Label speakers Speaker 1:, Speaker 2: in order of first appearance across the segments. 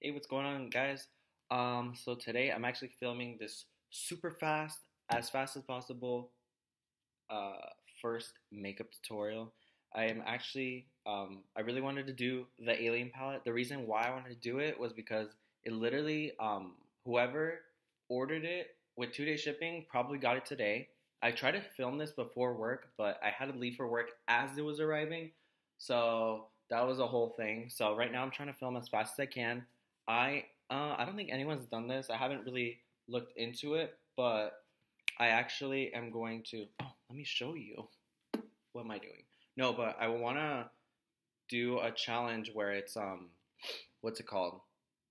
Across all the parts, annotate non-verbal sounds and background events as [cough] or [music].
Speaker 1: Hey, what's going on, guys? Um, so today I'm actually filming this super fast, as fast as possible, uh, first makeup tutorial. I am actually, um, I really wanted to do the alien palette. The reason why I wanted to do it was because it literally, um, whoever ordered it with two day shipping probably got it today. I tried to film this before work, but I had to leave for work as it was arriving. So that was a whole thing. So right now I'm trying to film as fast as I can. I uh, I don't think anyone's done this. I haven't really looked into it, but I actually am going to. Oh, let me show you. What am I doing? No, but I want to do a challenge where it's um, what's it called?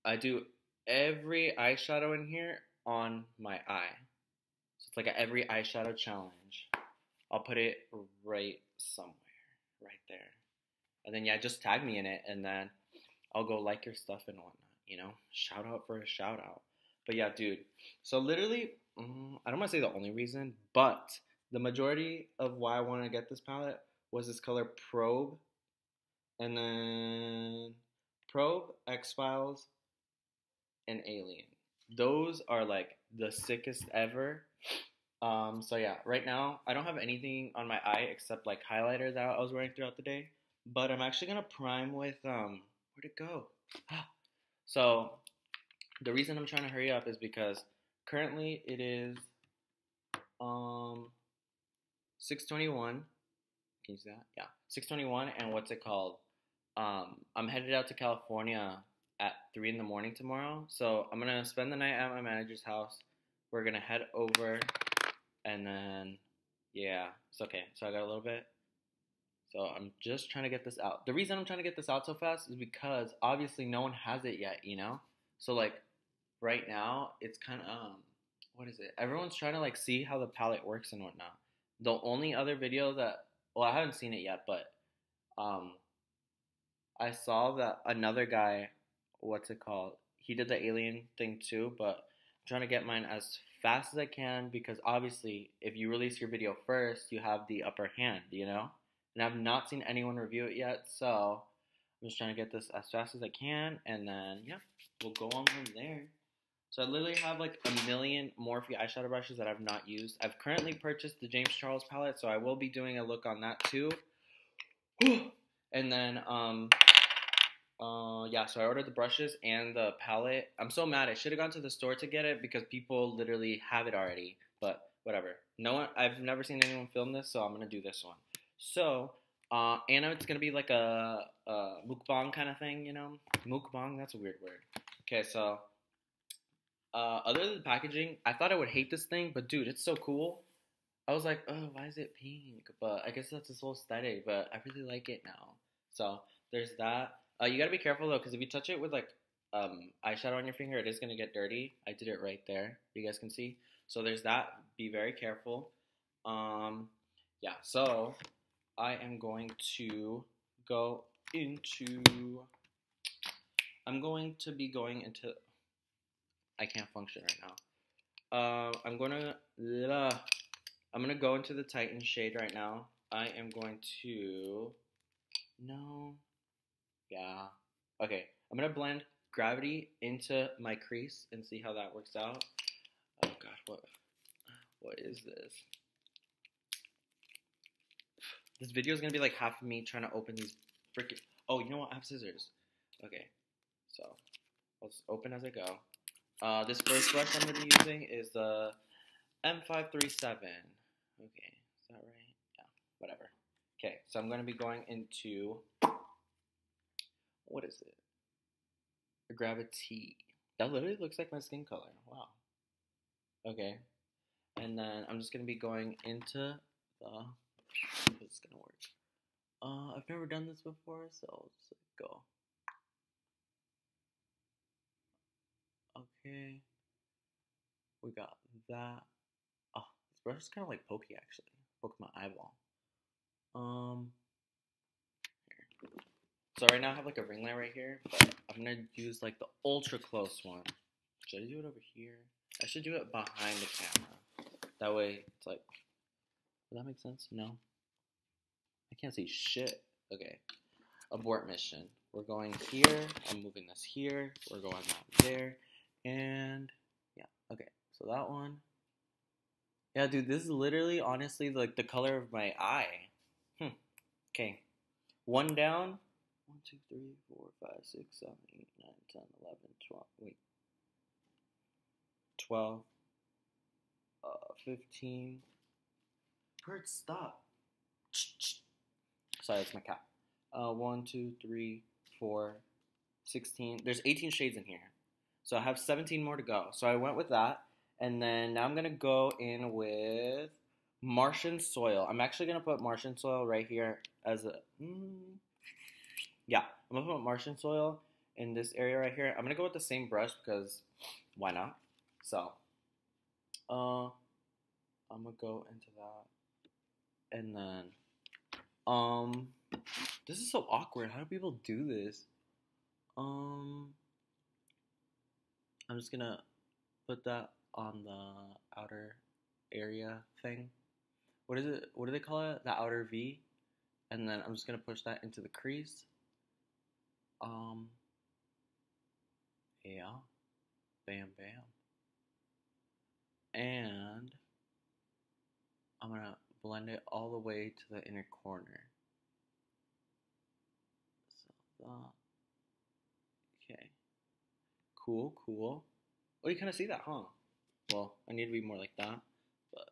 Speaker 1: I do every eyeshadow in here on my eye. So it's like a every eyeshadow challenge. I'll put it right somewhere, right there, and then yeah, just tag me in it, and then I'll go like your stuff and whatnot you know, shout out for a shout out. But yeah, dude. So literally, mm, I don't want to say the only reason, but the majority of why I want to get this palette was this color Probe, and then Probe, X Files, and Alien. Those are like the sickest ever. Um, so yeah, right now I don't have anything on my eye except like highlighter that I was wearing throughout the day. But I'm actually gonna prime with um, where'd it go? [gasps] So the reason I'm trying to hurry up is because currently it is um 621. Can you see that? Yeah, 621. And what's it called? Um, I'm headed out to California at three in the morning tomorrow. So I'm gonna spend the night at my manager's house. We're gonna head over, and then yeah, it's okay. So I got a little bit. So I'm just trying to get this out. The reason I'm trying to get this out so fast is because obviously no one has it yet, you know? So like right now it's kind of um what is it? Everyone's trying to like see how the palette works and whatnot. The only other video that well I haven't seen it yet, but um I saw that another guy, what's it called? He did the alien thing too, but I'm trying to get mine as fast as I can because obviously if you release your video first, you have the upper hand, you know? And I've not seen anyone review it yet, so I'm just trying to get this as fast as I can, and then, yeah, we'll go on from there. So I literally have like a million Morphe eyeshadow brushes that I've not used. I've currently purchased the James Charles palette, so I will be doing a look on that too. [gasps] and then, um, uh, yeah, so I ordered the brushes and the palette. I'm so mad. I should have gone to the store to get it because people literally have it already. But whatever. No one. I've never seen anyone film this, so I'm gonna do this one. So, uh, and it's gonna be like a, a mukbang kind of thing, you know? Mukbang, that's a weird word. Okay, so, uh, other than the packaging, I thought I would hate this thing, but dude, it's so cool. I was like, oh, why is it pink? But I guess that's its whole aesthetic, but I really like it now. So, there's that. Uh, you gotta be careful though, because if you touch it with like um, eyeshadow on your finger, it is gonna get dirty. I did it right there. You guys can see. So there's that. Be very careful. Um, yeah. So I am going to go into. I'm going to be going into. I can't function right now. Uh, I'm gonna. Uh, I'm gonna go into the Titan shade right now. I am going to. No. Yeah. Okay. I'm gonna blend gravity into my crease and see how that works out. Oh god, what what is this? This video is gonna be like half of me trying to open these freaking. Oh, you know what? I have scissors. Okay, so I'll just open as I go. Uh, this first brush I'm gonna be using is the M537. Okay, is that right? Yeah, whatever. Okay, so I'm gonna be going into what is it? Gravity. That literally looks like my skin color. Wow. Okay, and then I'm just gonna be going into the it's gonna work. Uh, I've never done this before, so I'll just go. Okay. We got that. Oh, this brush is kind of like pokey actually. Poke my eyeball. Um. Here. So right now I have like a ring light right here, but I'm gonna use like the ultra close one. Should I do it over here? I should do it behind the camera. That way it's like, does that make sense? No? I can't see shit. Okay. Abort mission. we're going here. I'm moving this here. We're going that there. And yeah, okay. So that one. Yeah, dude, this is literally, honestly, like the color of my eye. Hmm. Okay. One down. One, two, three, four, five, six, seven, eight, nine, ten, eleven, twelve. Wait. 12, uh, 15. Kurt, stop. Sorry, that's my cat. Uh, 1, 2, 3, 4, 16. There's 18 shades in here. So I have 17 more to go. So I went with that. And then now I'm going to go in with Martian Soil. I'm actually going to put Martian Soil right here as a... Mm, yeah, I'm going to put Martian Soil in this area right here. I'm going to go with the same brush because why not? So, uh, I'm gonna go into that, and then, um, this is so awkward. How do people do this? Um, I'm just gonna put that on the outer area thing. What is it? What do they call it? The outer V, and then I'm just gonna push that into the crease. Um, yeah, bam, bam and I'm gonna blend it all the way to the inner corner. So that, okay, cool, cool. Oh, you kind of see that, huh? Well, I need to be more like that, but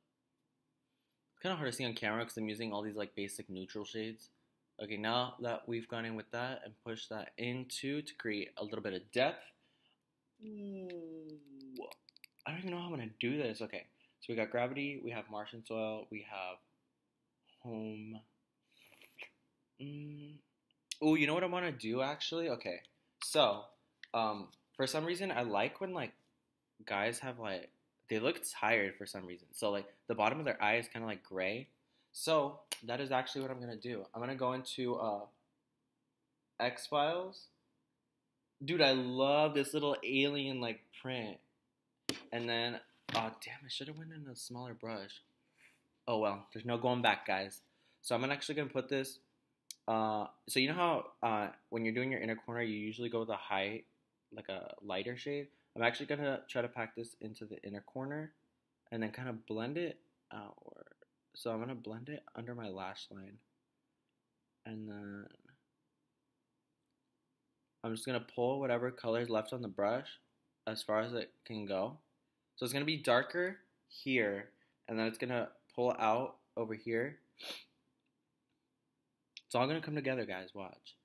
Speaker 1: it's kind of hard to see on camera because I'm using all these like basic neutral shades. Okay, now that we've gone in with that and pushed that into to create a little bit of depth. Ooh. I don't even know how I'm gonna do this. Okay, so we got gravity, we have Martian soil, we have home. Mm. Oh, you know what I want to do actually? Okay, so um, for some reason I like when like guys have like they look tired for some reason. So like the bottom of their eye is kind of like gray. So that is actually what I'm gonna do. I'm gonna go into uh, X Files. Dude, I love this little alien like print. And then, oh damn, I should have went in a smaller brush. Oh well, there's no going back, guys. So I'm actually gonna put this. Uh, so you know how uh, when you're doing your inner corner, you usually go with a high, like a lighter shade. I'm actually gonna try to pack this into the inner corner, and then kind of blend it out. So I'm gonna blend it under my lash line, and then I'm just gonna pull whatever color is left on the brush as far as it can go. So it's going to be darker here, and then it's going to pull out over here. It's all going to come together, guys. Watch.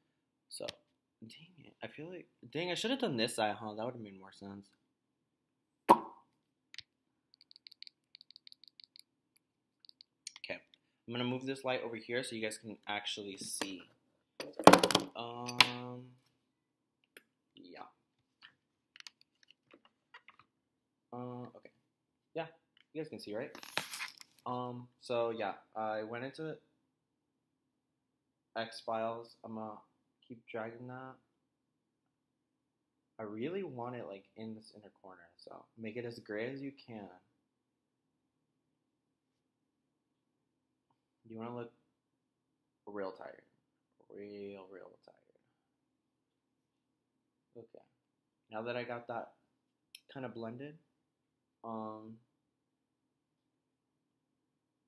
Speaker 1: So, dang it. I feel like, dang, I should have done this side, huh? That would have made more sense. Okay. I'm going to move this light over here so you guys can actually see. Um... Uh, okay. Yeah, you guys can see, right? Um, so yeah, I went into X Files. I'm gonna keep dragging that. I really want it like in this inner corner, so make it as gray as you can. You want to look real tired, real, real tired. Okay, now that I got that kind of blended, um,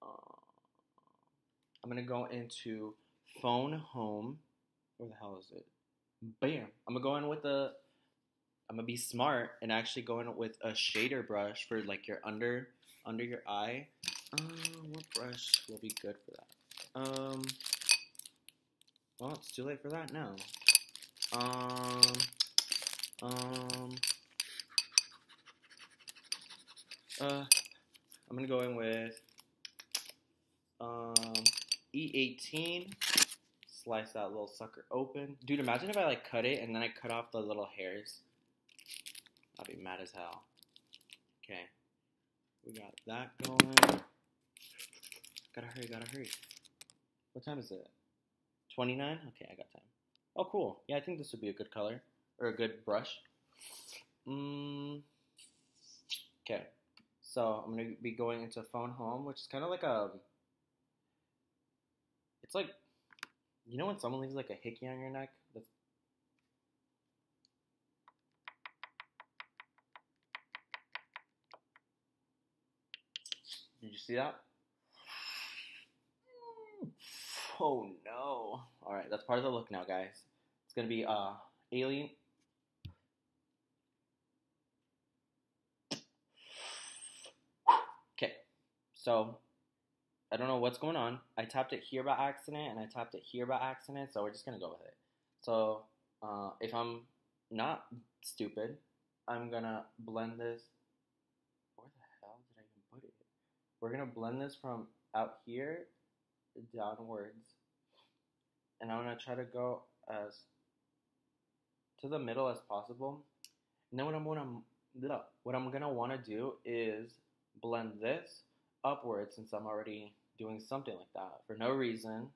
Speaker 1: uh, I'm gonna go into phone home. Where the hell is it? Bam! I'm gonna go in with a. I'm gonna be smart and actually go in with a shader brush for like your under under your eye. Uh, what brush will be good for that? Um. Well, it's too late for that now. Um. Um. Uh, I'm gonna go in with um, E18. Slice that little sucker open. Dude, imagine if I like cut it and then I cut off the little hairs. I'd be mad as hell. Okay. We got that going. Gotta hurry, gotta hurry. What time is it? 29? Okay, I got time. Oh, cool. Yeah, I think this would be a good color. Or a good brush. Mm. Okay. So I'm going to be going into phone home, which is kind of like a, it's like, you know when someone leaves like a hickey on your neck? That's Did you see that? Oh no. Alright, that's part of the look now, guys. It's gonna be uh alien so I don't know what's going on. I tapped it here by accident and I tapped it here by accident, so we're just gonna go with it. So uh, if I'm not stupid, I'm gonna blend this. Where the hell did I even put it? We're gonna blend this from out here downwards, and I'm gonna try to go as to the middle as possible. And then what I'm gonna what I'm gonna want to do is blend this upwards since I'm already doing something like that for no reason.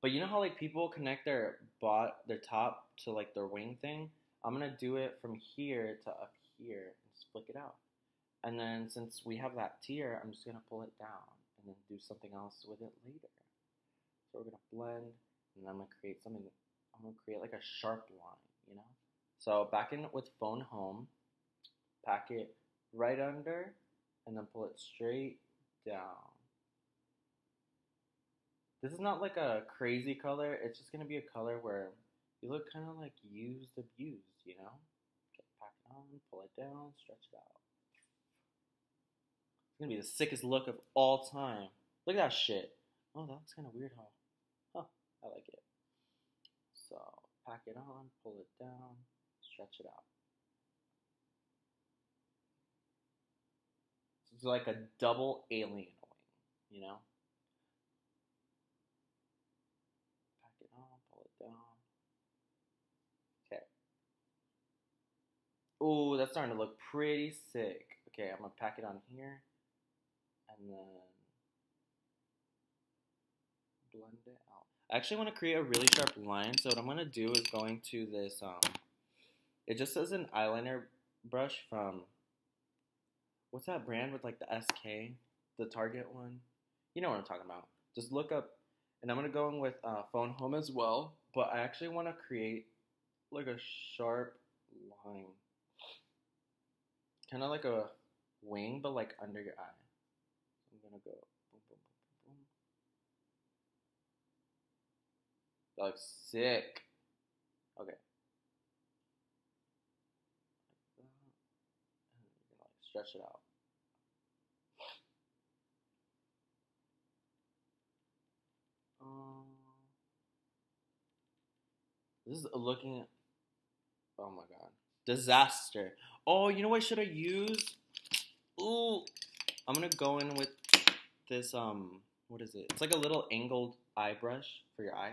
Speaker 1: But you know how like people connect their bot their top to like their wing thing? I'm gonna do it from here to up here and just flick it out. And then since we have that tier, I'm just gonna pull it down and then do something else with it later. So we're gonna blend and I'm gonna create something I'm gonna create like a sharp line, you know? So back in with phone home, pack it right under and then pull it straight down. This is not like a crazy color, it's just gonna be a color where you look kind of like used, abused, you know? Pack it on, pull it down, stretch it out. It's gonna be the sickest look of all time. Look at that shit. Oh, that looks kind of weird, huh? Huh, I like it. So, pack it on, pull it down, stretch it out. It's like a double alien wing, you know? Pack it on, pull it down. Okay. Ooh, that's starting to look pretty sick. Okay, I'm gonna pack it on here and then blend it out. I actually want to create a really sharp line, so what I'm gonna do is going to this um it just says an eyeliner brush from what's that brand with like the SK, the Target one? You know what I'm talking about. Just look up, and I'm gonna go in with uh, phone home as well. But I actually want to create like a sharp line, kind of like a wing, but like under your eye. I'm gonna go boom, boom, boom, boom. That looks sick. Okay. stretch it out. Um, this is looking. Oh my god, disaster! Oh, you know what should I use? Ooh, I'm gonna go in with this. Um, what is it? It's like a little angled eye brush for your eye,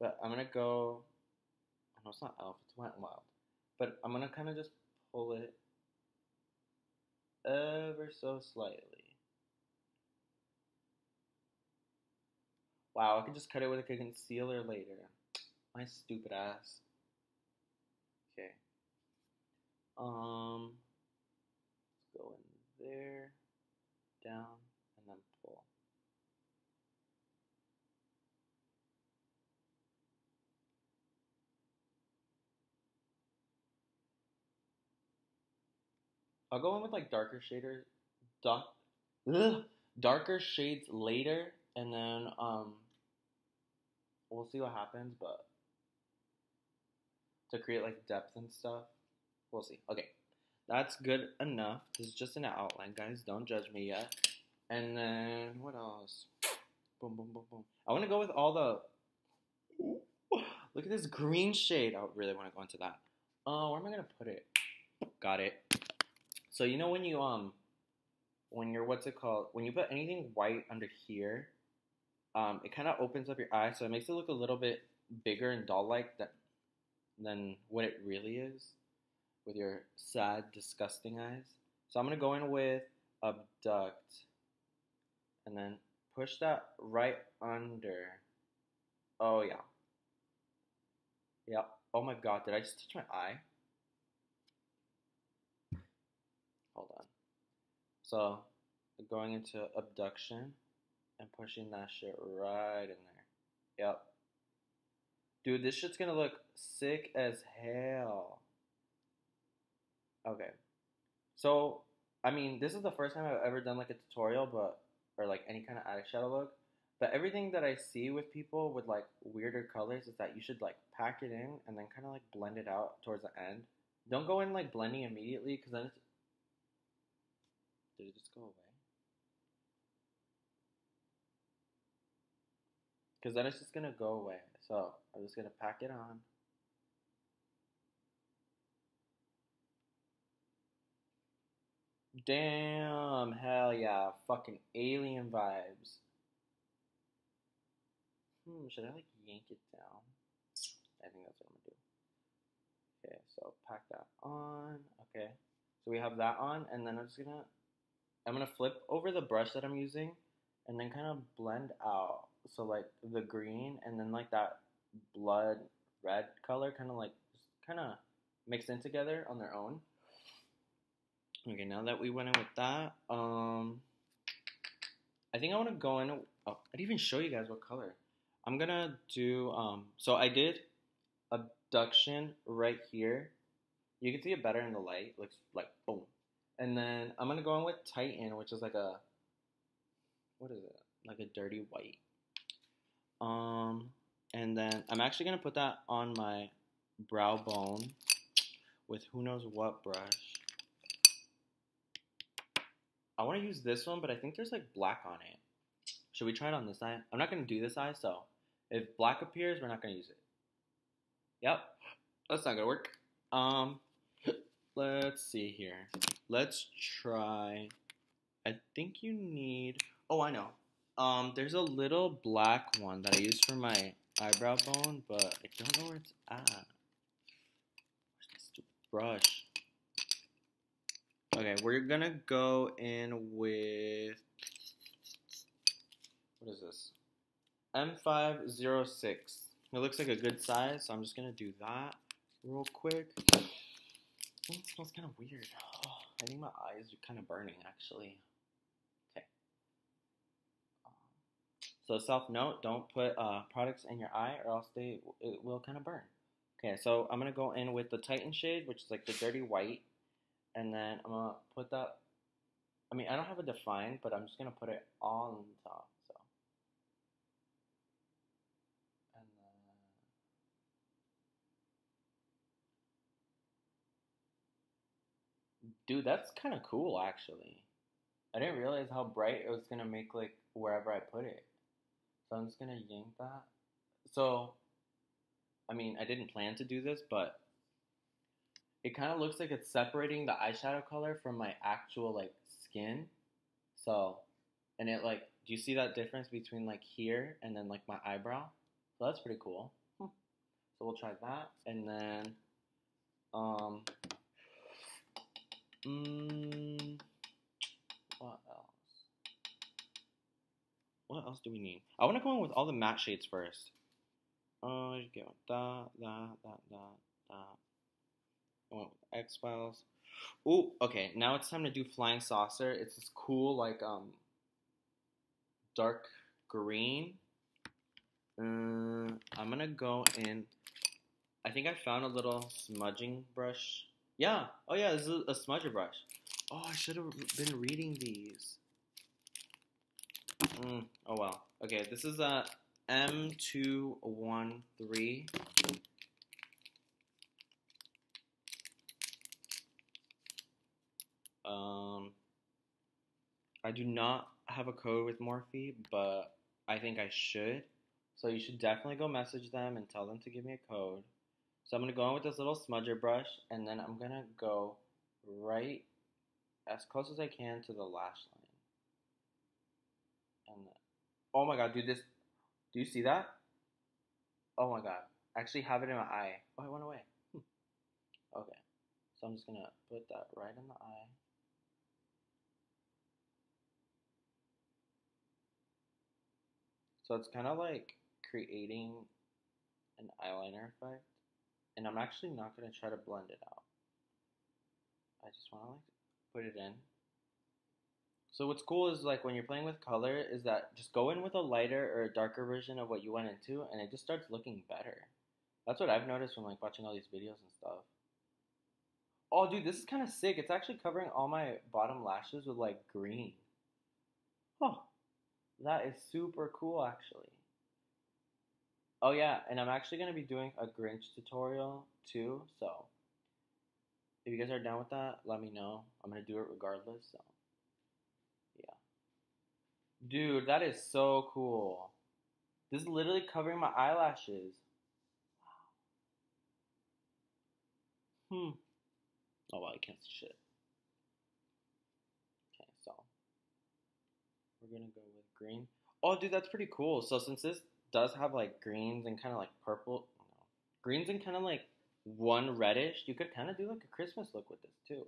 Speaker 1: but I'm gonna go. No, it's not Elf. It's Wet Wild. But I'm gonna kind of just pull it ever so slightly. Wow, I can just cut it with a concealer later. My stupid ass. Okay. Um, let's go in there, down, and then pull. I'll go in with like darker shaders, dark, ugh, darker shades later, and then um, we'll see what happens. But to create like depth and stuff, we'll see. Okay, that's good enough. This is just an outline, guys. Don't judge me yet. And then what else? Boom, boom, boom, boom. I want to go with all the. Look at this green shade. I really want to go into that. Oh, uh, where am I gonna put it? Got it. So you know when you um when you're what's it called when you put anything white under here, um, it kind of opens up your eye, so it makes it look a little bit bigger and doll-like that than what it really is with your sad, disgusting eyes. So I'm gonna go in with abduct, and then push that right under. Oh yeah. Yep. Oh my god, did I just touch my eye? Hold on. So going into abduction and pushing that shit right in there. Yep. Dude, this shit's gonna look sick as hell. Okay. So I mean, this is the first time I've ever done like a tutorial, but or like any kind of eyeshadow look. But everything that I see with people with like weirder colors is that you should like pack it in and then kind of like blend it out towards the end. Don't go in like blending immediately because then it's. Did it just go away? Because then it's just gonna go away. So I'm just gonna pack it on. Damn, hell yeah, fucking alien vibes. Hmm, should I like yank it down? I think that's what I'm gonna do. Okay, so pack that on. Okay, so we have that on, and then I'm just gonna, I'm gonna flip over the brush that I'm using, and then kind of blend out. So like the green, and then like that blood red color, kind of like, kind of mix in together on their own. Okay, now that we went in with that, um, I think I want to go in. Oh, I didn't even show you guys what color. I'm gonna do. Um, so I did abduction right here. You can see it better in the light. Looks like boom. And then I'm gonna go in with Titan, which is like a what is it? Like a dirty white. Um, and then I'm actually gonna put that on my brow bone with who knows what brush. I want to use this one, but I think there's like black on it. Should we try it on this eye? I'm not going to do this eye, so if black appears, we're not going to use it. Yep, that's not going to work. Um, let's see here. Let's try, I think you need, oh, I know. Um, there's a little black one that I use for my eyebrow bone, but I don't know where it's at. Where's stupid brush? Okay, we're gonna go in with what is this? M506. It looks like a good size, so I'm just gonna do that real quick. It smells kind of weird. Oh, [gasps] I think my eyes are kind of burning actually. Okay. Um, so self note: don't put uh, products in your eye, or else they it will kind of burn. Okay, so I'm gonna go in with the Titan shade, which is like the dirty white and then I'm gonna put that. I mean, I don't have a defined, but I'm just gonna put it on top. So, and then, dude, that's kind of cool, actually. I didn't realize how bright it was gonna make like wherever I put it. So I'm just gonna yank that. So, I mean, I didn't plan to do this, but it kind of looks like it's separating the eyeshadow color from my actual like skin. So, and it like, do you see that difference between like here and then like my eyebrow? So that's pretty cool. Hmm. So we'll try that, and then, um, mm, what else? What else do we need? I want to go in with all the matte shades first. Oh, Uh, get that, that, that, that, that. X Files. Oh, okay. Now it's time to do Flying Saucer. It's this cool, like, um, dark green. Uh, I'm gonna go in. I think I found a little smudging brush. Yeah. Oh, yeah. This is a smudger brush. Oh, I should have been reading these. Mm, oh well. Okay, this is a M213. Um, I do not have a code with Morphe, but I think I should. So you should definitely go message them and tell them to give me a code. So I'm going to go in with this little smudger brush, and then I'm going to go right as close as I can to the lash line. And oh my god, dude, this, do you see that? Oh my god, I actually have it in my eye. Oh, it went away. [laughs] okay, so I'm just to put that right in the eye. So it's kind of like creating an eyeliner effect. And I'm actually not going to try to blend it out. I just want to like put it in. So what's cool is like when you're playing with color is that just go in with a lighter or a darker version of what you went into and it just starts looking better. That's what I've noticed from like watching all these videos and stuff. Oh, dude, this is kind of sick. It's actually covering all my bottom lashes with like green. Oh, that is super cool, actually. Oh yeah, and I'm actually gonna be doing a Grinch tutorial too. So if you guys are down with that, let me know. I'm gonna do it regardless. So dude, that is so cool. This is literally covering my eyelashes. Hmm. Oh I can't see shit. Okay, so we're gonna go with green. Oh, dude, that's pretty cool. So since this does have like greens and kind of like purple, no, greens and kind of like one reddish, you could kind of do like a Christmas look with this too.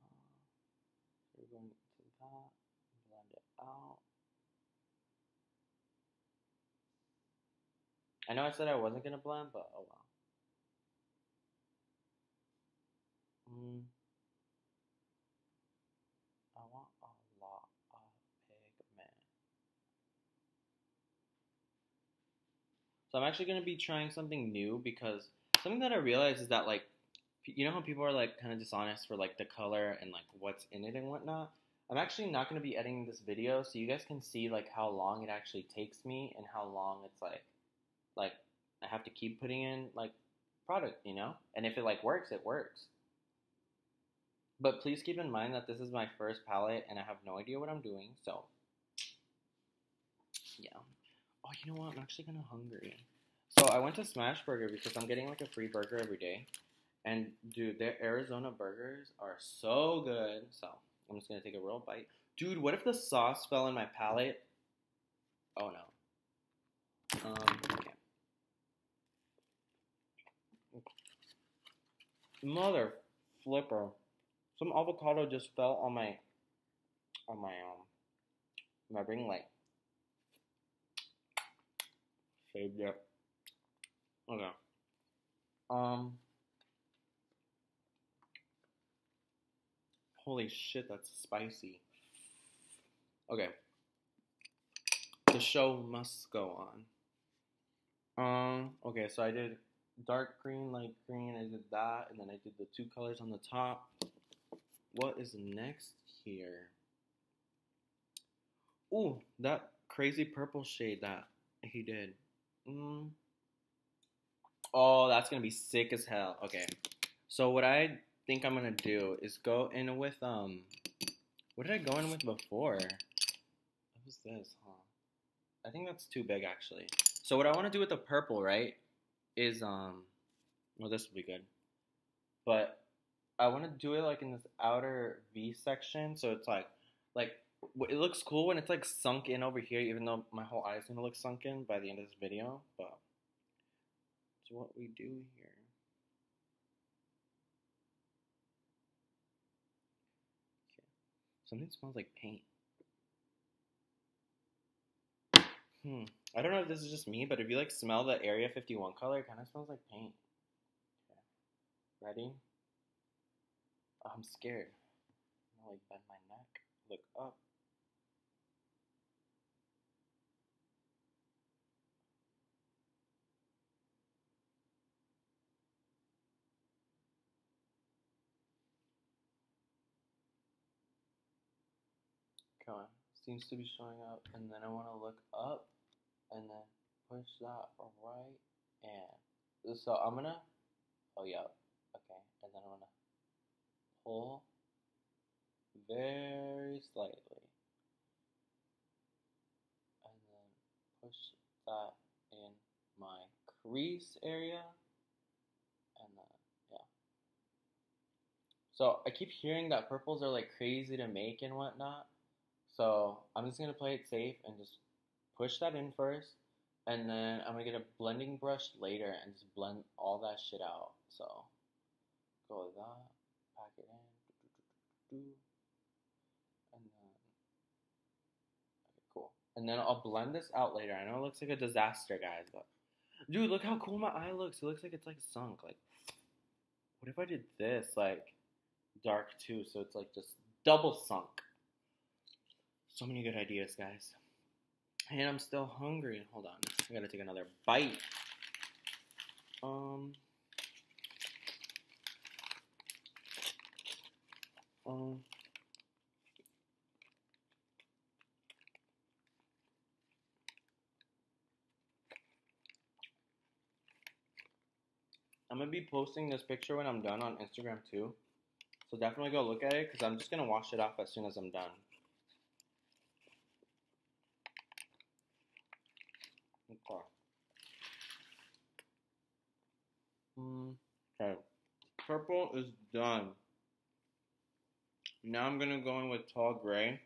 Speaker 1: Uh, so we're going to that, blend it out. I know I said I wasn't gonna blend, but oh well. Mm. I want a lot of pigment. So I'm actually to be trying something new because something that I realized is that like you know how people are like kind of dishonest for like the color and like what's in it and whatnot. I'm actually not to be editing this video so you guys can see like how long it actually takes me and how long it's like like I have to keep putting in like product, you know? And if it like works, it works. But please keep in mind that this is my first palette and I have no idea what I'm doing, so yeah. Oh, you know what? I'm actually kind of hungry. So I went to Smash Burger because I'm getting like a free burger every day. And dude, their Arizona burgers are so good. So I'm just gonna take a real bite. Dude, what if the sauce fell in my palate? Oh no. Um, okay. Mother flipper. Some avocado just fell on my on my um my ring light. Saved it. Okay. Um Holy shit, that's spicy. Okay. The show must go on. Um, okay, so I did dark green, light green, I did that, and then I did the two colors on the top. What is next here? Ooh, that crazy purple shade that he did. Mm. Oh, that's gonna be sick as hell. Okay, so what I think I'm gonna do is go in with um. What did I go in with before? What was this, huh? I think that's too big actually. So what I want to do with the purple, right, is um. Well, this will be good. But I want to do it like in this outer V section, so it's like, like it looks cool when it's like sunk in over here, even though my whole eye is gonna look sunken by the end of this video. But it's what we do here. Something smells like paint. Hmm. I don't know if this is just me, but if you like smell the Area 51 color, it kind of smells like paint. Okay. Ready? Oh, I'm scared. I'm gonna like bend my neck, look up. Come on, seems to be showing up, and then I want to look up, and then push that right, and so I'm gonna, oh yeah, okay, and then I'm gonna pull very slightly and then push that in my crease area and then yeah. So I keep hearing that purples are like crazy to make and whatnot so I'm just gonna play it safe and just push that in first and then I'm gonna get a blending brush later and just blend all that shit out so go with that pack it in, and then, okay, cool. And then I'll blend this out later. I know it looks like a disaster, guys, but dude, look how cool my eye looks. It looks like it's like sunk. Like, what if I did this like dark too, so it's like just double sunk? So many good ideas, guys. And I'm still hungry. Hold on. I gotta take another bite. Um. Um. I'm gonna be posting this picture when I'm done on Instagram too. So definitely go look at it because I'm just gonna wash it off as soon as I'm done. Mm, okay. Purple is done. Now I'm gonna go in with tall gray.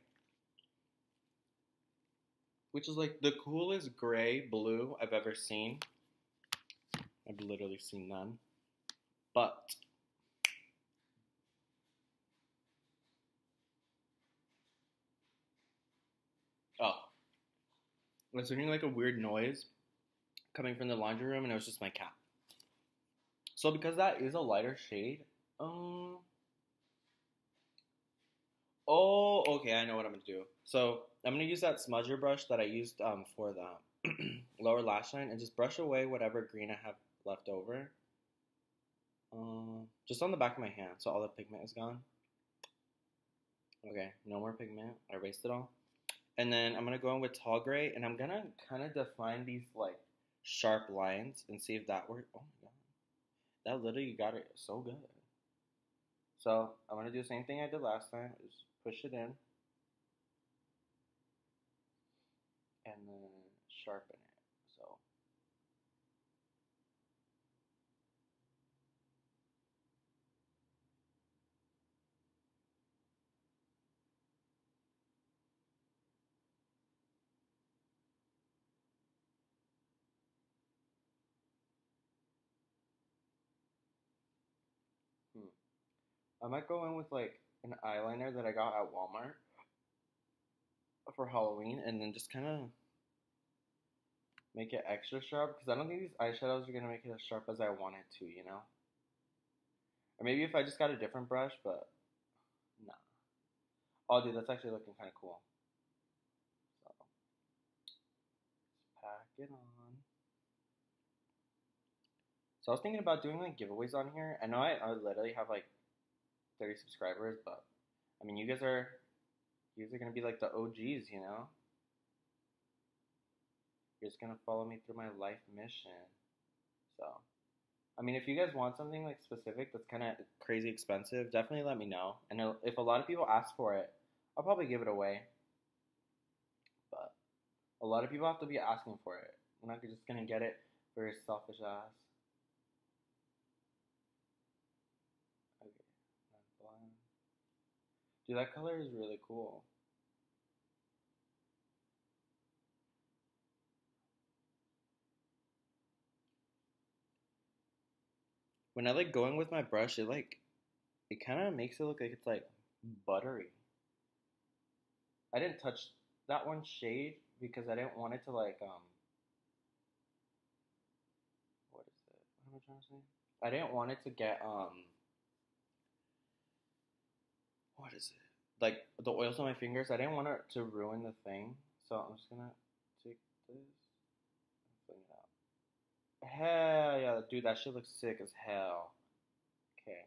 Speaker 1: Which is like the coolest gray blue I've ever seen. I've literally seen none. But Oh. I was hearing like a weird noise coming from the laundry room and it was just my cat. So because that is a lighter shade, um Oh, okay, I know what I'm gonna do. So I'm gonna use that smudger brush that I used um, for the [clears throat] lower lash line and just brush away whatever green I have left over. Um, just on the back of my hand, so all the pigment is gone. Okay, no more pigment. I erased it all. And then I'm gonna go in with tall gray, and I'm gonna kind of define these like sharp lines and see if that works. Oh that literally got it so good. So I'm gonna do the same thing I did last time. Just push it in, and then sharpen it. So. Hmm. I might go in with like an eyeliner that I got at Walmart for Halloween and then just kind of make it extra sharp because I don't think these eyeshadows are going to make it as sharp as I want it to, you know? Or maybe if I just got a different brush, but nah. Oh, dude, that's actually looking kind of cool. So, pack it on. So I was thinking about doing like giveaways on here. I know I, I literally have like 30 subscribers, but I mean, you guys are, you guys are gonna be like the OGs, you know. You're just gonna follow me through my life mission. So, I mean, if you guys want something like specific that's kind of crazy expensive, definitely let me know. And if a lot of people ask for it, I'll probably give it away. But a lot of people have to be asking for it. I'm not just gonna get it for your selfish ass. Dude, that color is really cool. When I like going with my brush, it like it kind of makes it look like it's like buttery. I didn't touch that one shade because I didn't want it to like um what is it? What am I trying to say? I didn't want it to get um what is it? Like the oils on my fingers. I didn't want it to ruin the thing, so I'm just gonna take this and it out. Hell yeah, dude, that shit looks sick as hell. Okay.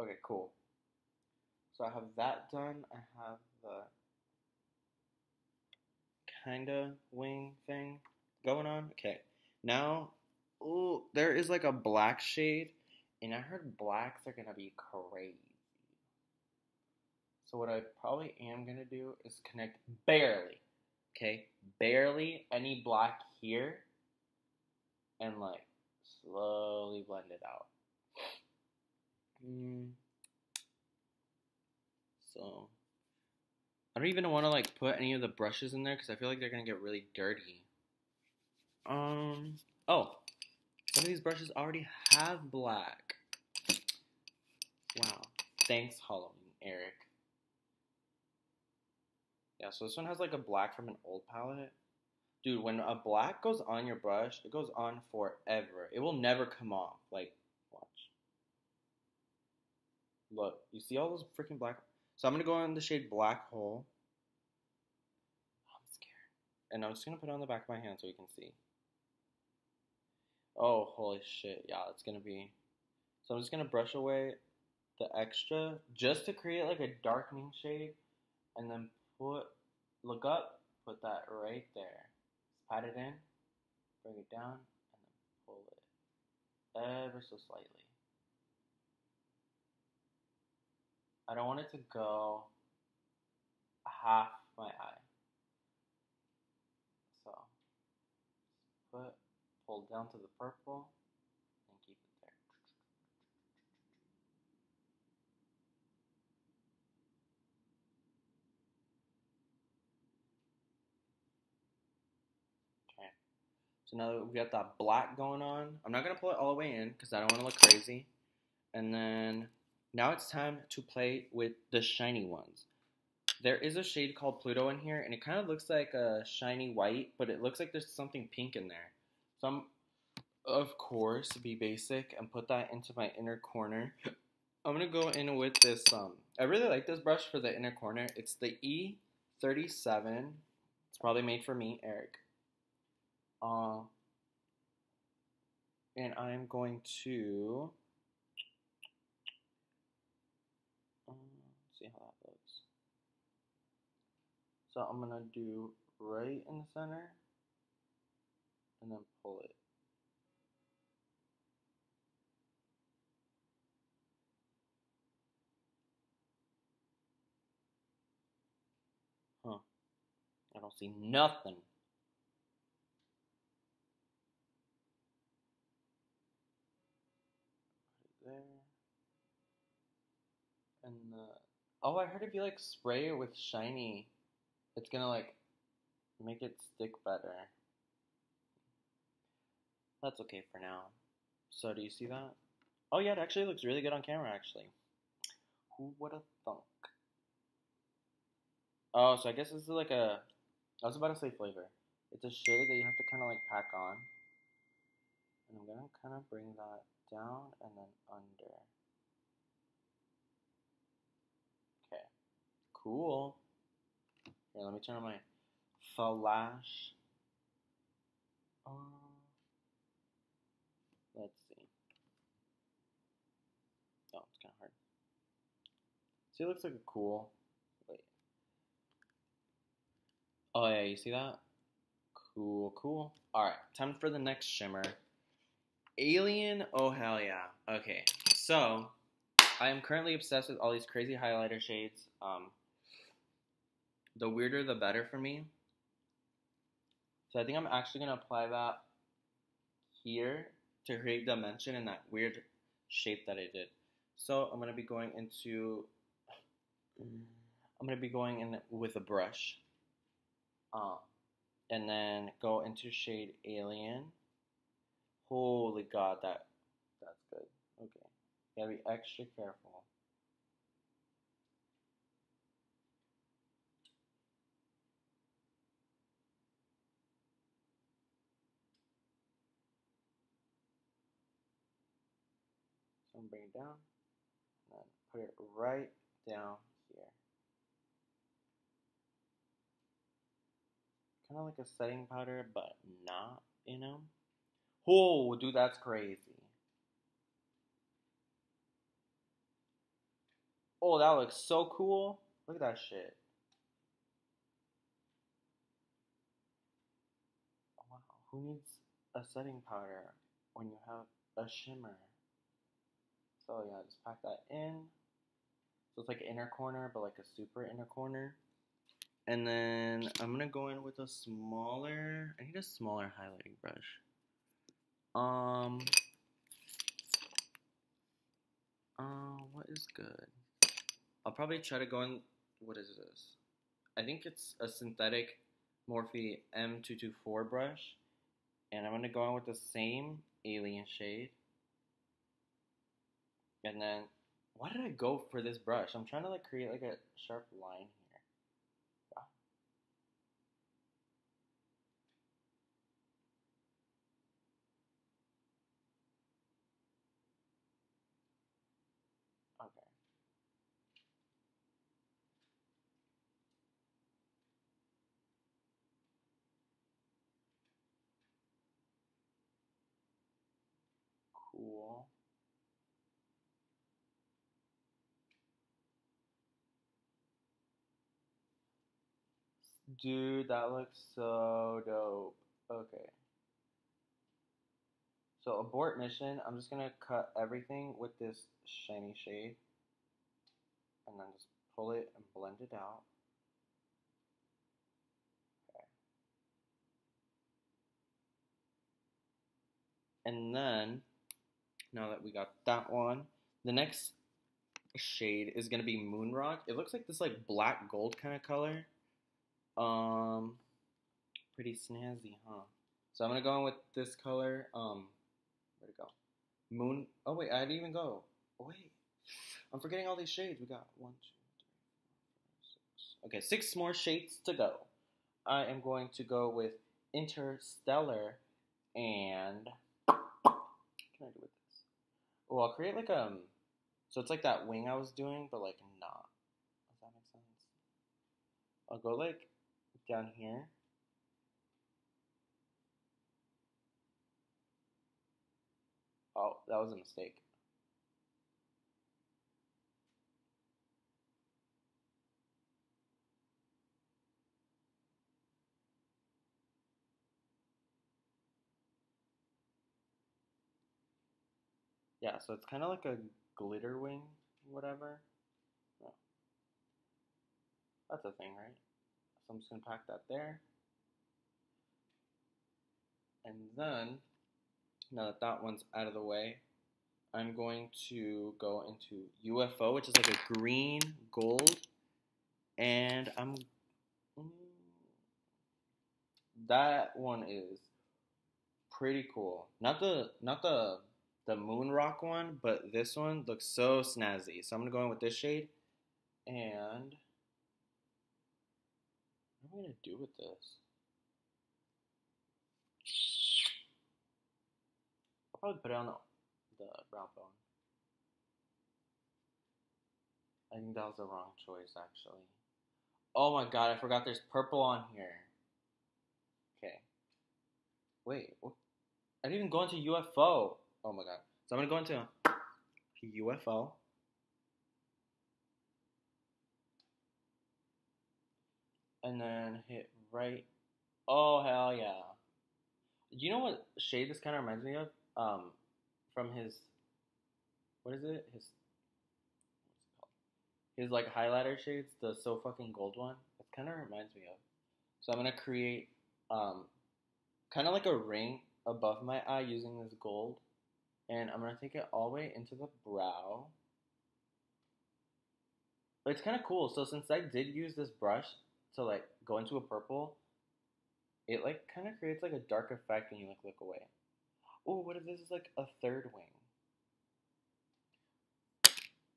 Speaker 1: Okay, cool. So I have that done. I have the kinda wing thing going on. Okay. Now, ooh, there is like a black shade, and I heard blacks are gonna be crazy. So what I probably am gonna do is connect barely, okay, barely any black here, and like slowly blend it out. Mm. So I don't even want to like put any of the brushes in there because I feel like they're gonna get really dirty. Um. Oh, some of these brushes already have black. Wow. Thanks, Halloween, Eric. Yeah, so this one has like a black from an old palette. Dude, when a black goes on your brush, it goes on forever. It will never come off. Like. Look, you see all those freaking black. So I'm gonna go in the shade Black Hole. I'm scared, and I'm just gonna put it on the back of my hand so you can see. Oh, holy shit! Yeah, it's gonna be. So I'm just gonna brush away the extra just to create like a darkening shade, and then put look up, put that right there. Pat it in, bring it down, and then pull it ever so slightly. I don't want it to go half my eye. So put pull down to the purple and keep it there. Okay. So now that we got that black going on, I'm not gonna pull it all the way in because I don't want to look crazy. And then now it's time to play with the shiny ones. There is a shade called Pluto in here, and it kind of looks like a shiny white, but it looks like there's something pink in there. So I'm, of course, be basic and put that into my inner corner. [gasps] I'm going to go in with this, um, I really like this brush for the inner corner. It's the E37. It's probably made for me, Eric. Uh, and I'm going to see how that looks. So I'm gonna do right in the center and then pull it. Huh. I don't see nothing. Right there. And the Oh, I heard if you like spray it with shiny, it's gonna like make it stick better. That's okay for now. So do you see that? Oh yeah, it actually looks really good on camera actually. Who would have thunk? Oh, so I guess this is like a, I was about to say flavor. It's a shade that you have to kind of like pack on. And I'm gonna kind of bring that down and then under. Cool. Here, let me turn on my flash. Uh, let's see. Oh, it's kind of hard. See, it looks like a cool. Wait. Oh, yeah, you see that? Cool, cool. Alright, time for the next shimmer. Alien, oh hell yeah. Okay, so I am currently obsessed with all these crazy highlighter shades. Um, the weirder the better for me. So I think I'm actually going to apply that here to create dimension in that weird shape that I did. So I'm going to be going into, I'm going to be going in with a brush. Uh, and then go into shade Alien. Holy God, that that's good. Okay, gotta be extra careful. and bring it down, and then put it right down here. Kind of like a setting powder, but not, you know? Oh, dude, that's crazy. Oh, that looks so cool. Look at that shit. Wow, who needs a setting powder when you have a shimmer? So yeah, just pack that in. So it's like inner corner, but like a super inner corner. And then I'm gonna go in with a smaller, I need a smaller highlighting brush. Um, uh, what is good? I'll probably try to go in, what is this? I think it's a synthetic Morphe M224 brush. And I'm gonna go in with the same alien shade. And then, why did I go for this brush? I'm trying to like create like a sharp line here. Yeah. Okay. Dude, that looks so dope. Okay. So abort mission. I'm just gonna cut everything with this shiny shade. And then just pull it and blend it out. Okay. And then, now that we got that one, the next shade is gonna be Moonrock. It looks like this like black gold kind of color. Um, pretty snazzy, huh? So I'm gonna go in with this color. Um, where'd it go? Moon. Oh wait, I didn't even go. Oh, wait, I'm forgetting all these shades. We got one, two, three, four, five, six. Okay, six more shades to go. I am going to go with Interstellar and can I do with this? Oh, I'll create like um. So it's like that wing I was doing, but like not. Does that make sense? I'll go like down here. Oh, that was a mistake. Yeah, so it's kind of like a glitter wing, whatever. No. That's a thing, right? So I'm just going to pack that there. And then, now that that one's out of the way, I'm going to go into UFO, which is like a green gold. And I'm... Mm, that one is pretty cool. Not the, not the, the moon rock one, but this one looks so snazzy. So I'm to go in with this shade. And... What am I going to do with this? I'll probably put it on the, the brown bone. I think that was the wrong choice, actually. Oh my god, I forgot there's purple on here. Okay. Wait, what? I didn't even go into UFO. Oh my god. So I'm gonna go into UFO. And then hit right. Oh hell yeah! You know what shade this kind of reminds me of? Um, from his, what is it? His, it? His like highlighter shades, the so fucking gold one. It kind of reminds me of. So I'm gonna create um, kind of like a ring above my eye using this gold, and I'm gonna take it all the way into the brow. It's kind of cool. So since I did use this brush to like go into a purple, it like kind of creates like a dark effect when you like look away. Oh, what if this is like a third wing?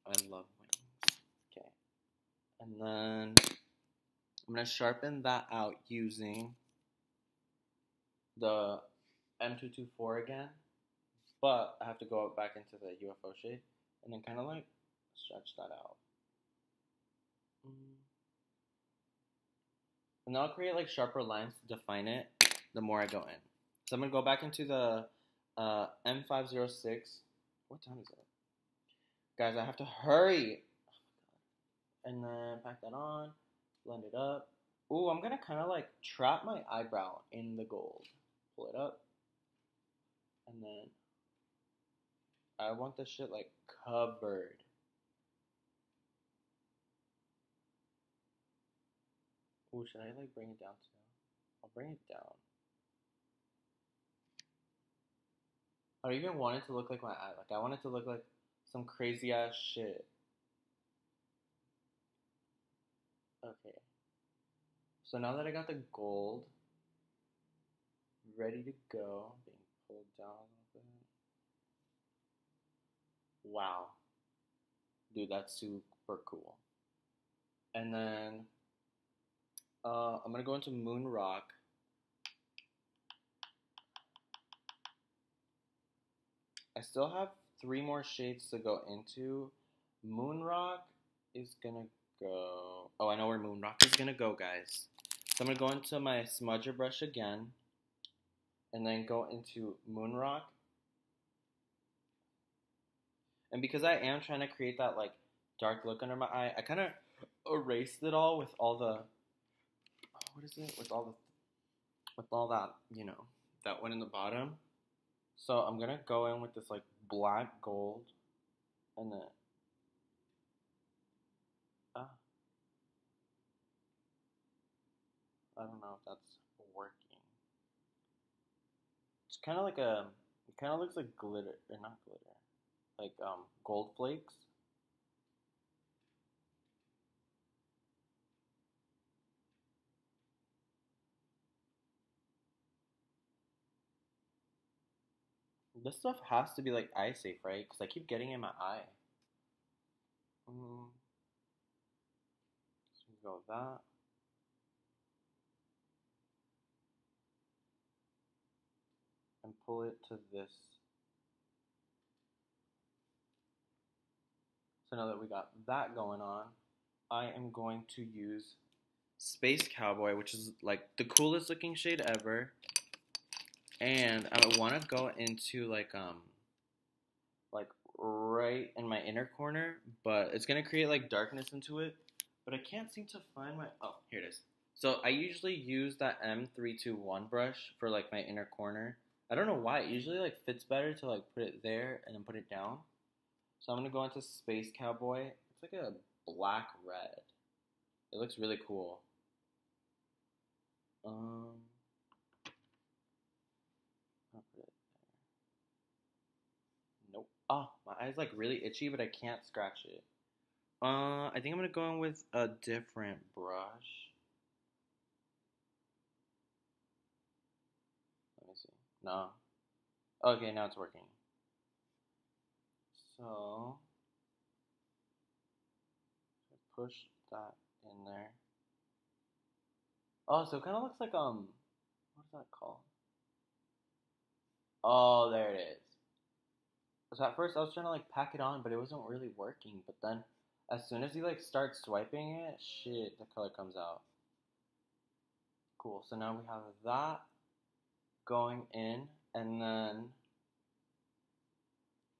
Speaker 1: I love wings. Okay. And then I'm going to sharpen that out using the M224 again. But I have to go back into the UFO shade and then kind of like stretch that out. Mm. And I'll create like sharper lines to define it the more I go in. So I'm to go back into the uh, M506. What time is it? Guys, I have to hurry. And then pack that on, blend it up. Ooh, I'm going to kind of like trap my eyebrow in the gold. Pull it up. And then I want this shit like covered. Should I like bring it down too? I'll bring it down. I even want it to look like my eye. Like I want it to look like some crazy ass shit. Okay. So now that I got the gold ready to go, being pulled down a little bit. Wow. Dude, that's super cool. And then uh, I'm gonna go into Moon Rock. I still have three more shades to go into. Moon Rock is gonna go. Oh, I know where Moon Rock is gonna go, guys. So I'm gonna go into my smudger brush again, and then go into Moon Rock. And because I am trying to create that like dark look under my eye, I kind of erased it all with all the what is it with all the with all that you know that one in the bottom. So I'm gonna go in with this like black gold, and then ah, I don't know if that's working. It's kind of like a it kind of looks like glitter or not glitter, like um gold flakes. This stuff has to be like eye safe, right? Because I keep getting in my eye. Mm. So we go that. And pull it to this. So now that we got that going on, I am going to use Space Cowboy, which is like the coolest looking shade ever and I want to go into like um like right in my inner corner, but it's gonna create like darkness into it. But I can't seem to find my oh here it is. So I usually use that M321 brush for like my inner corner. I don't know why. It usually like fits better to like put it there and then put it down. So I'm gonna go into Space Cowboy. It's like a black red. It looks really cool. Um Nope. Oh, my eye's like really itchy, but I can't scratch it. Uh, I think I'm gonna go in with a different brush. Let me see. No. Okay, now it's working. So, push that in there. Oh, so it kind of looks like um, what is that called? Oh, there it is. So at first I was trying to like pack it on, but it wasn't really working. But then as soon as you like start swiping it, shit, the color comes out. Cool. So now we have that going in, and then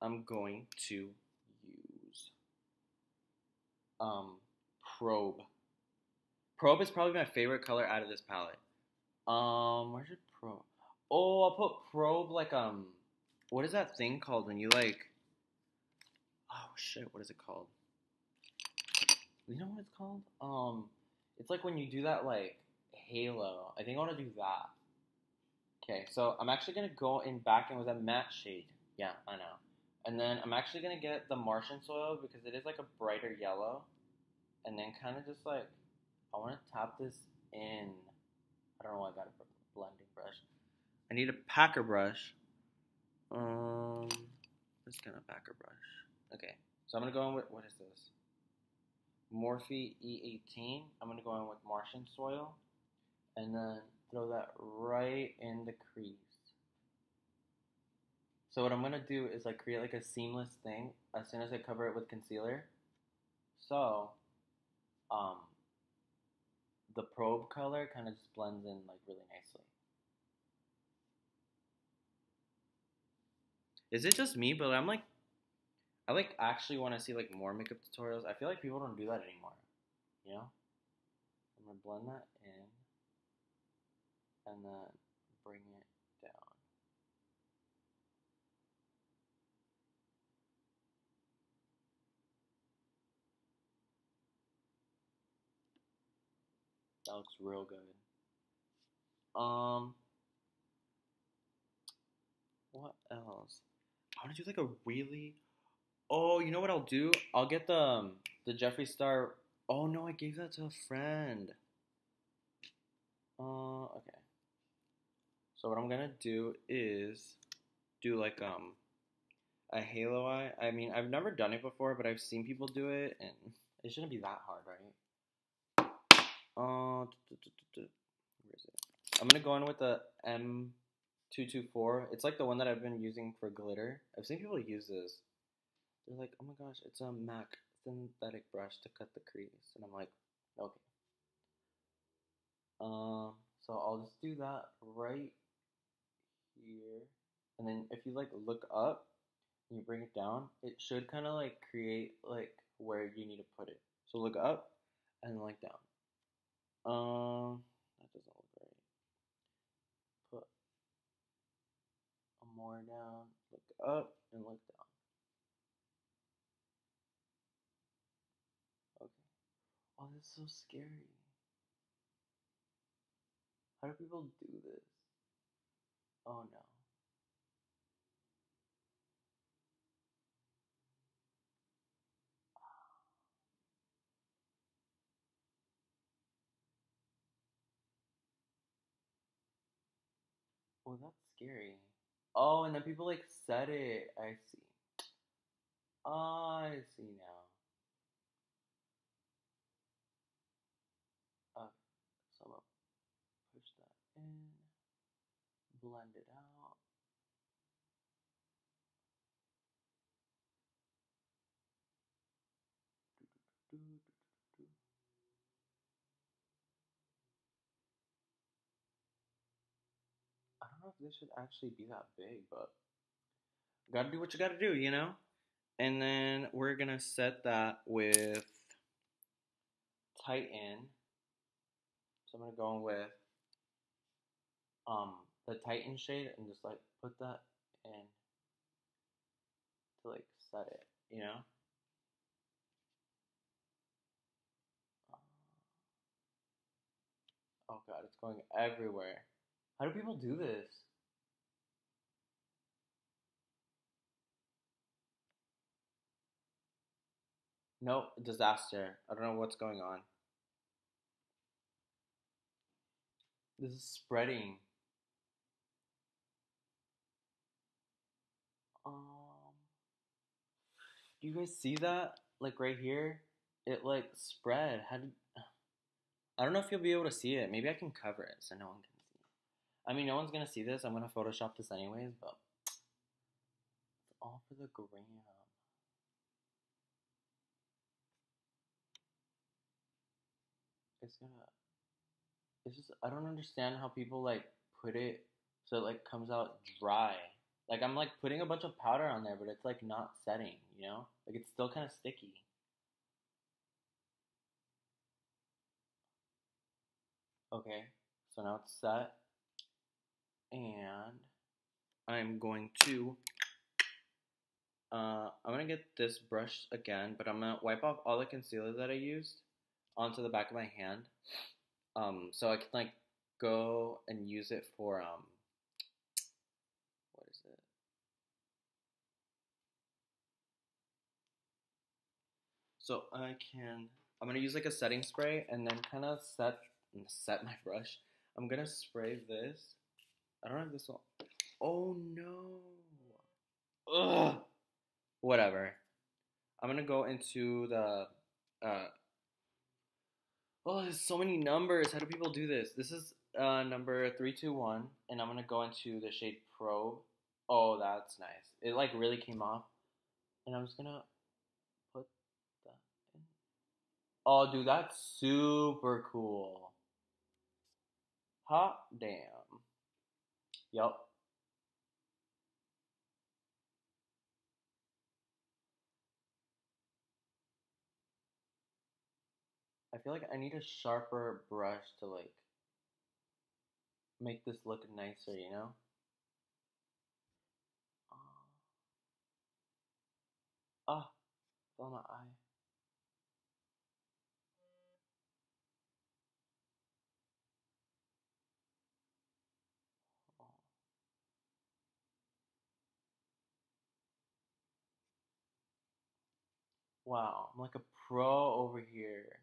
Speaker 1: I'm going to use um probe. Probe is probably my favorite color out of this palette. Um, where's your probe? Oh, I'll put probe like um what is that thing called when you like oh shit what is it called? You know what it's called? Um it's like when you do that like halo. I think i want to do that. Okay so i'm actually going to go in back in with a matte shade. Yeah i know. And then i'm actually going to get the martian soil because it is like a brighter yellow. And then kind of just like i want to tap this in. I don't know why i got a blending brush. I need a packer brush um, kind of packer brush. Okay, so I'm gonna go in with what is this? Morphe E18. I'm gonna go in with Martian soil, and then throw that right in the crease. So what I'm gonna do is like create like a seamless thing as soon as I cover it with concealer. So, um, the probe color kind of just blends in like really nicely. Is it just me? But I'm like, I like actually want to see like more makeup tutorials. I feel like people don't do that anymore. You know? I'm gonna blend that in, and then bring it down. That looks real good. Um, what else? I want to do like a really. Oh, you know what I'll do? I'll get the um, the Jeffree Star. Oh no, I gave that to a friend. Uh, okay. So what I'm gonna do is do like um a halo eye. I mean, I've never done it before, but I've seen people do it, and it shouldn't be that hard, right? Uh, where is it? I'm gonna go in with the M 224. It's like the one that I've been using for glitter. I've seen people use this. They're like, oh my gosh, it's a MAC synthetic brush to cut the crease. And I'm like, okay. Um, so I'll just do that right here. And then if you like look up and you bring it down, it should kind of like create like where you need to put it. So look up and like down. Um, that more down, look up, and look down. Okay. Oh, this is so scary. How do people do this? Oh no. Oh, that's scary. Oh, and then people like said it. I see. Ah, I see now. Okay, so I'm gonna push that in, blend it out. Do, do, do, do, do. I don't know if this should actually be that big, but gotta do what you gotta do, you know? And then we're gonna set that with Titan. So I'm gonna go with um the Titan shade and just like put that in to like set it, you know? Oh god, it's going everywhere. How do people do this? Nope, disaster. I don't know what's going on. This is spreading. Um, do you guys see that? Like right here, it like spread. How did? [sighs] I don't know if you'll be able to see it. Maybe I can cover it so no one can see. I mean, no one's gonna see this. I'm gonna Photoshop this anyways, but it's all for the gram. It's gonna. It's just I don't understand how people like put it so it like comes out dry. Like I'm like putting a bunch of powder on there, but it's like not setting. You know, like it's still kind of sticky. Okay, so now it's set, and I'm going to. Uh, I'm gonna get this brush again, but I'm gonna wipe off all the concealer that I used onto the back of my hand, um, so I can like go and use it for um, what is it? So I can. I'm gonna use like a setting spray and then kind of set set my brush. I'm gonna spray this. I don't have this one. Oh no. Ugh. Whatever. I'm gonna go into the. Uh, oh, there's so many numbers. How do people do this? This is uh, number three two one, and I'm gonna go into the shade Probe. Oh, that's nice. It like really came off, and I'm just gonna put that in. Oh, dude, that's super cool. Hot damn. Yup. I feel like I need a sharper brush to like make this look nicer, you know? Ah, oh, my eye. Wow, I'm like a pro over here.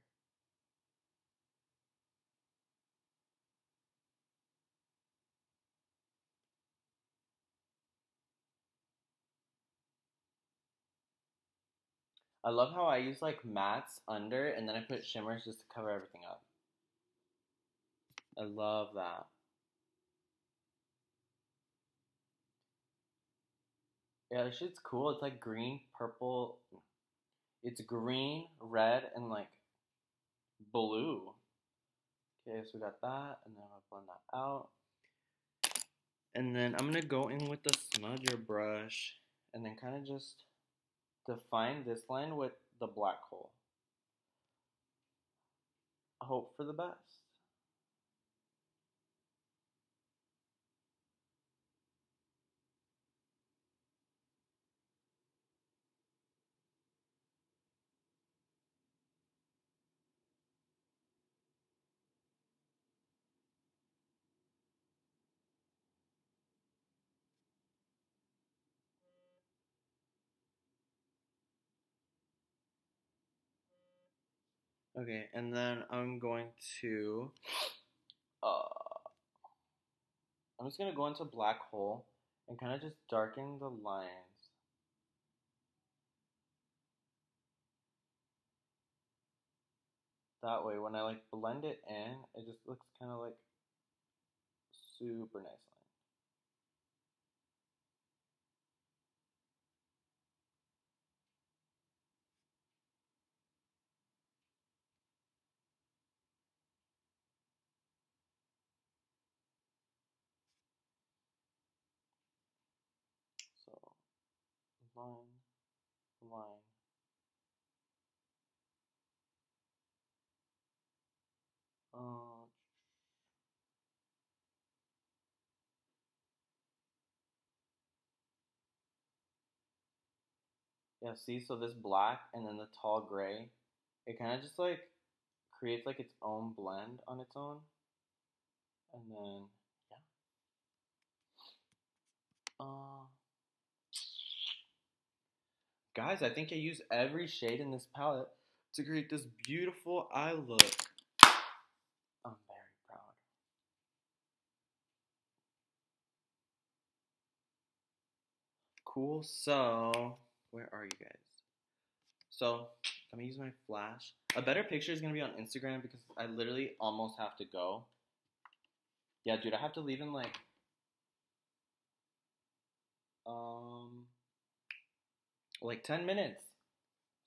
Speaker 1: I love how I use like mattes under and then I put shimmers just to cover everything up. I love that. Yeah, this shit's cool. It's like green, purple. It's green, red, and like blue. Okay, so we got that, and then I'll blend that out. And then I'm gonna go in with the smudger brush and then kind of just define this line with the black hole. Hope for the best. Okay, and then I'm going to. Uh, I'm just gonna go into black hole and kind of just darken the lines. That way, when I like blend it in, it just looks kind of like super nice line. So, line, line. Uh, yeah, see, so this black and then the tall gray, it kind of just like creates like its own blend on its own. And then, yeah. Uh, guys, I think I used every shade in this palette to create this beautiful eye look. I'm very proud. Cool, so where are you guys? So I'm gonna use my flash. A better picture is gonna be on Instagram because I literally almost have to go. Yeah, dude, I have to leave in like um like 10 minutes.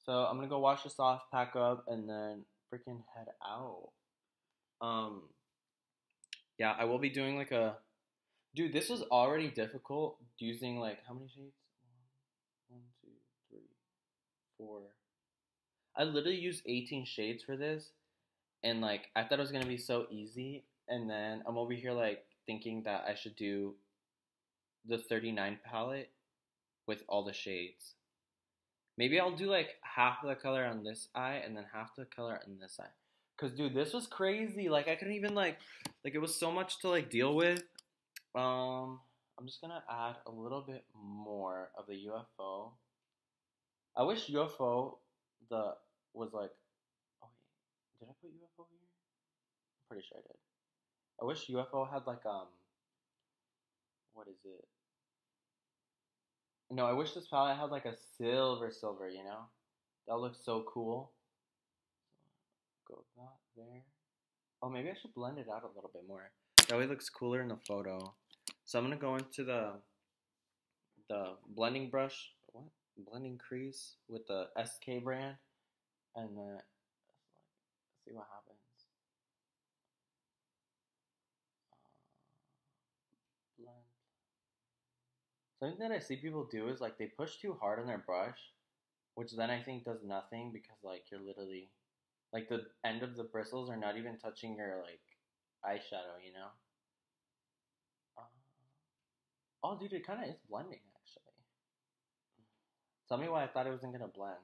Speaker 1: So I'm gonna go wash this off, pack up, and then freaking head out. Um yeah, I will be doing like a dude, this was already difficult using like how many shades? One, two, three, four. I literally used 18 shades for this, and like I thought it was gonna be so easy, and then I'm over here like thinking that I should do the 39 palette with all the shades. Maybe I'll do like half the color on this eye and then half the color on this eye. Cause dude, this was crazy. Like I couldn't even like like it was so much to like deal with. Um I'm just gonna add a little bit more of the UFO. I wish UFO the was like oh wait, did I put UFO here? I'm pretty sure I did. I wish UFO had like um what is it? No, I wish this palette had like a silver silver, you know? That looks so cool. Go that there. Oh, maybe I should blend it out a little bit more. That way it looks cooler in the photo. So I'm gonna go into the the blending brush, what? Blending crease with the SK brand, and then let's see what happens. Uh, blend. Something that I see people do is like they push too hard on their brush, which then I think does nothing because like you're literally like the end of the bristles are not even touching your like eyeshadow, you know. Uh, oh, dude, it kind of is blending actually. Tell me why I thought it wasn't gonna blend.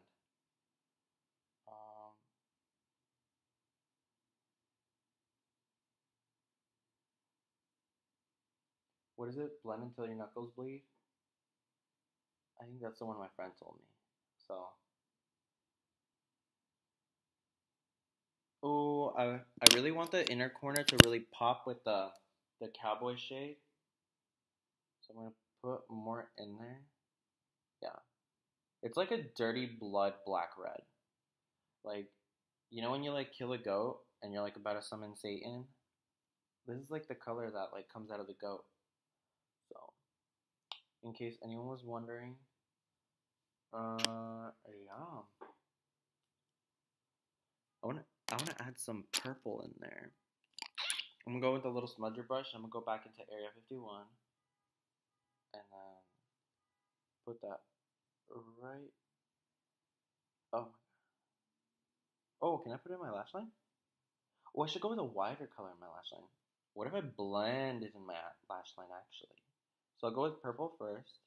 Speaker 1: Um, what is it? Blend until your knuckles bleed. I think that's the one my friend told me. So. Oh, I I really want the inner corner to really pop with the the cowboy shade. So I'm gonna put more in there. Yeah. It's like a dirty blood black red. Like, you know when you like kill a goat and you're like about to summon Satan? This is like the color that like comes out of the goat. So, in case anyone was wondering, uh, yeah. I wanna I wanna add some purple in there. I'm gonna go with a little smudger brush. I'm gonna go back into Area 51 and then put that right. Oh. Oh, can I put in my lash line? Oh, I should go with a wider color in my lash line. What if I blend it in my lash line actually? So I'll go with purple first.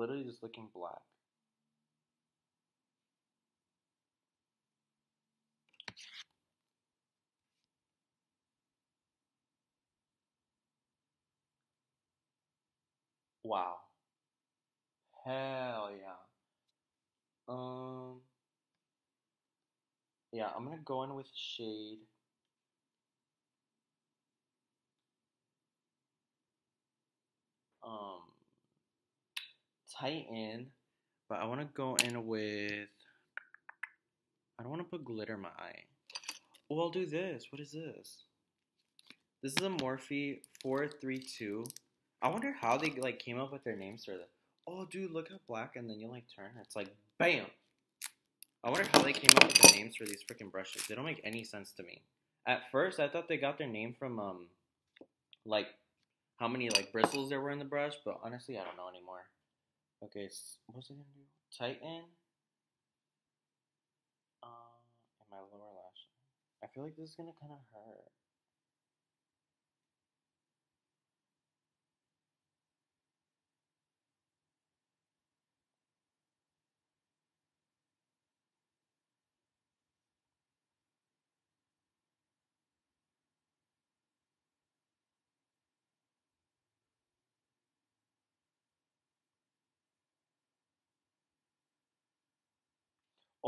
Speaker 1: Literally just looking black. Wow. Hell yeah. Um. Yeah, I'm gonna go in with shade. Um. Titan, but I want to go in with. I don't want to put glitter in my eye. Oh, I'll do this. What is this? This is a Morphe 432. I wonder how they like came up with their names for that. Oh, dude, look at black, and then you like turn. It's like bam. I wonder how they came up with the names for these freaking brushes. They don't make any sense to me. At first, I thought they got their name from um, like how many like bristles there were in the brush, but honestly, I don't know anymore. Okay, what's it gonna do? Titan. Uh, in my lower lash. I feel like this is gonna kind of hurt.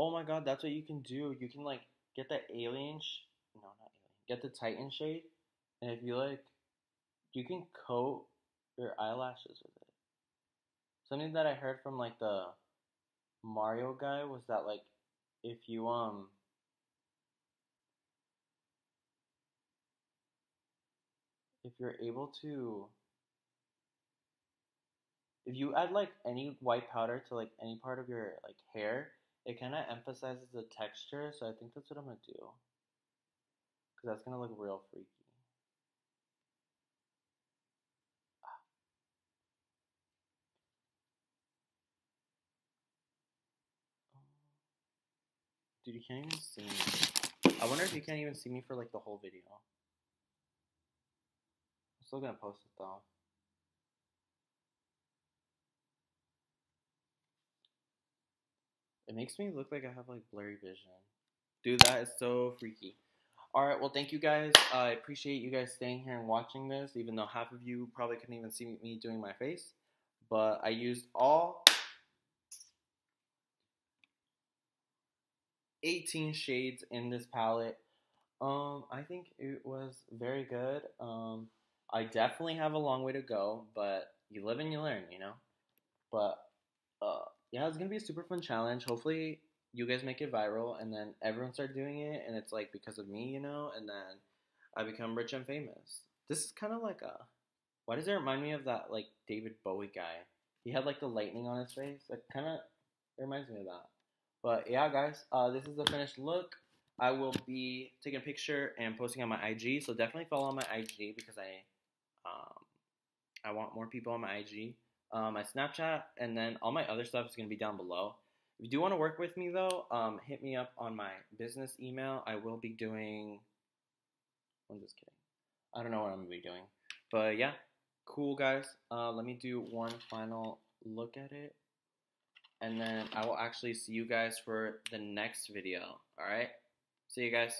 Speaker 1: Oh my god, that's what you can do. You can like get the alien, sh- no, not alien, get the Titan shade, and if you like, you can coat your eyelashes with it. Something that I heard from like the Mario guy was that like if you um if you're able to if you add like any white powder to like any part of your like hair it kind of emphasizes the texture, so I think that's what I'm going to do. Because that's going to look real freaky. Dude, you can't even see me. I wonder if you can't even see me for like the whole video. I'm still gonna post it though. It makes me look like I have like blurry vision. Dude, that is so freaky. Alright, well, thank you guys. I appreciate you guys staying here and watching this, even though half of you probably couldn't even see me doing my face. But I used all 18 shades in this palette. Um, I think it was very good. Um, I definitely have a long way to go, but you live and you learn, you know? But, uh, yeah, it's gonna be a super fun challenge. Hopefully, you guys make it viral, and then everyone start doing it, and it's like because of me, you know, and then I become rich and famous. This is kind of like a. Why does it remind me of that like David Bowie guy? He had like the lightning on his face. It kind of reminds me of that. But yeah, guys, uh, this is the finished look. I will be taking a picture and posting on my IG. So definitely follow on my IG because I, um, I want more people on my IG um, my Snapchat, and then all my other stuff is going to be down below. If you do want to work with me though, um, hit me up on my business email. I will be doing. I'm just kidding. I don't know what I'm gonna be doing, but yeah, cool guys. Uh, let me do one final look at it, and then I will actually see you guys for the next video. All right, see you guys.